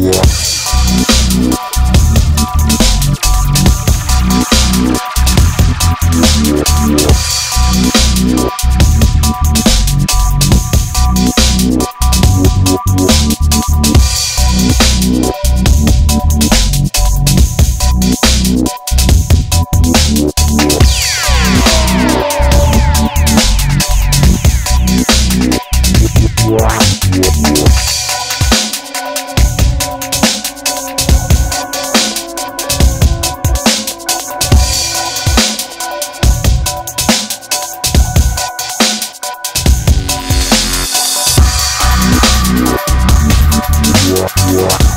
What? What?